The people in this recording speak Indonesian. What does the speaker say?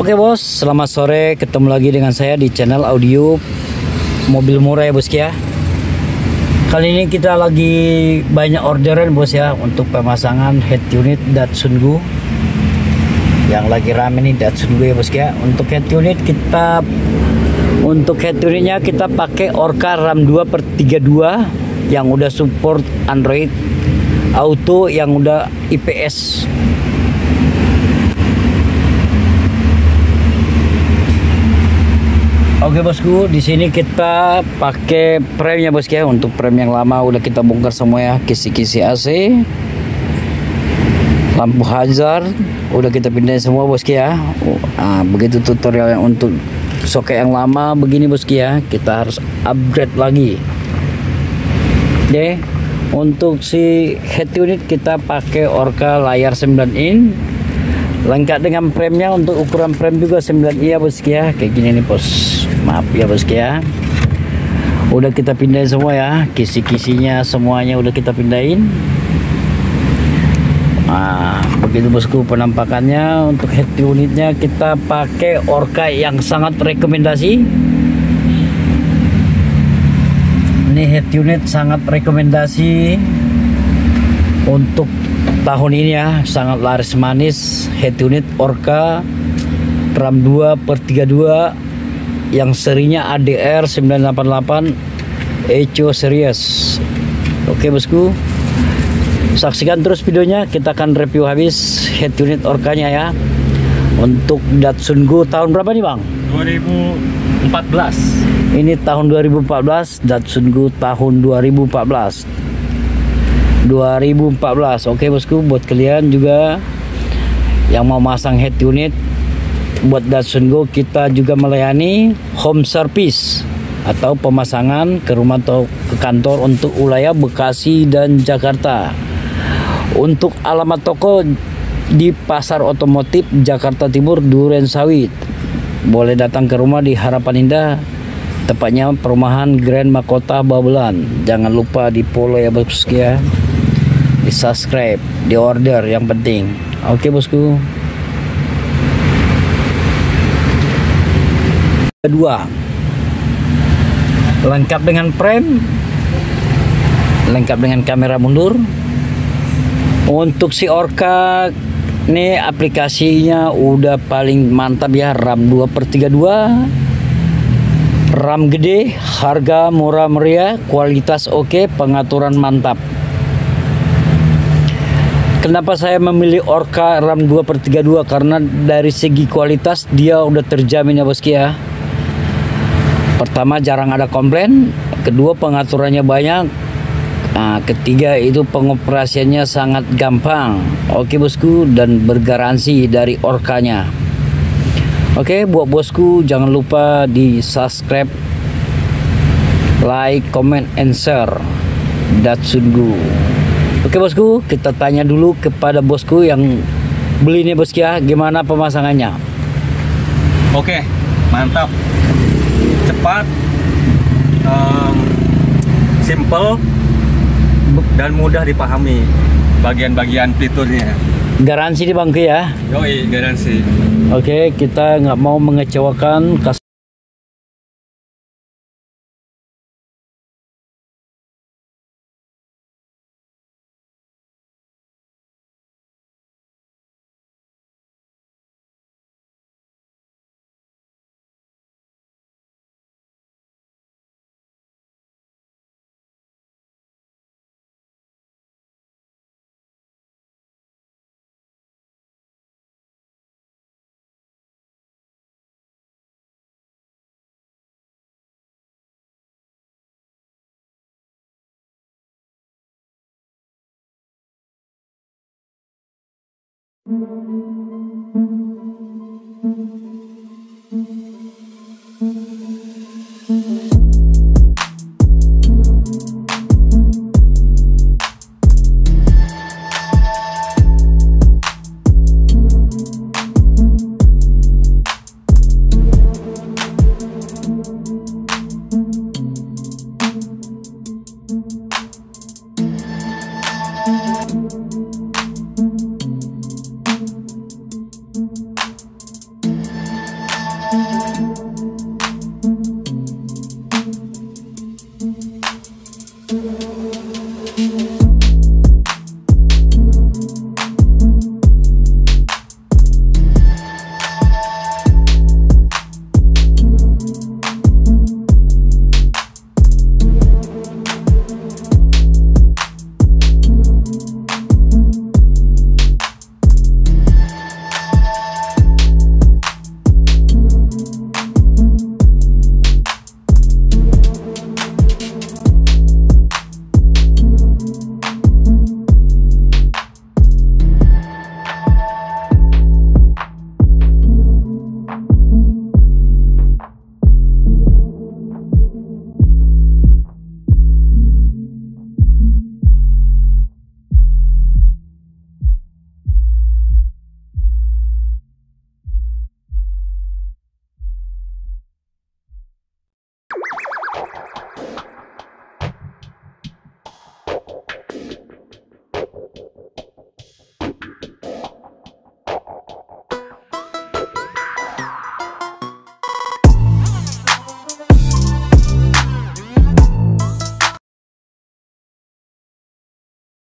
Oke bos, selamat sore. Ketemu lagi dengan saya di channel audio mobil murah ya bos ya. Kali ini kita lagi banyak orderan bos ya untuk pemasangan head unit Datsun Go. Yang lagi rame nih Datsun Go ya bos ya. Untuk head unit kita untuk head unitnya kita pakai Orca RAM 2 per 32 yang udah support Android Auto yang udah IPS Oke bosku, di sini kita pakai premnya bosku ya. Untuk prem yang lama udah kita bongkar semua ya, kisi-kisi AC, lampu hazard udah kita pindahin semua bosku ya. Nah, begitu tutorial yang untuk soket yang lama begini bosku ya, kita harus upgrade lagi. Oke, untuk si head unit kita pakai Orca layar 9 in lengkap dengan premnya untuk ukuran prem juga 9 iya bosku ya. Kayak gini nih bos. Maaf ya bosku ya. Udah kita pindahin semua ya. Kisi-kisinya semuanya udah kita pindahin. Nah begitu bosku penampakannya. Untuk head unitnya kita pakai Orca yang sangat rekomendasi. Ini head unit sangat rekomendasi untuk tahun ini ya sangat laris manis. Head unit Orca RAM 2 per 32 yang serinya ADR 988 Echo Series. Oke bosku. Saksikan terus videonya kita akan review habis head unit Orca-nya ya. Untuk Datsun Go tahun berapa nih Bang? 2014 ini tahun 2014 Datsun Go tahun 2014 2014 oke bosku buat kalian juga yang mau masang head unit buat Datsun Go kita juga melayani home service atau pemasangan ke rumah atau ke kantor untuk wilayah Bekasi dan Jakarta. Untuk alamat toko di Pasar Otomotif Jakarta Timur Duren Sawit. Boleh datang ke rumah di Harapan Indah tepatnya perumahan Grand Makota Babelan. Jangan lupa di follow ya bosku ya di subscribe. Di order yang penting. Oke bosku. Kedua. Lengkap dengan frame. Lengkap dengan kamera mundur. Untuk si Orca ini aplikasinya udah paling mantap ya. RAM 2 per 32 RAM gede harga murah meriah kualitas oke pengaturan mantap Kenapa saya memilih Orca RAM 2 per 32 Karena dari segi kualitas dia udah terjamin ya bosku ya Pertama jarang ada komplain. Kedua pengaturannya banyak. Nah, Ketiga itu pengoperasiannya sangat gampang. Oke bosku dan bergaransi dari Orcanya. Oke buat bosku jangan lupa di subscribe Like, comment, and share. Datsun Go Oke bosku, kita tanya dulu kepada bosku yang beli nih bosku ya, gimana pemasangannya? Oke, mantap, cepat, um, simple, dan mudah dipahami bagian-bagian fiturnya. Garansi di bangku ya? Yoi, garansi. Oke, kita nggak mau mengecewakan Thank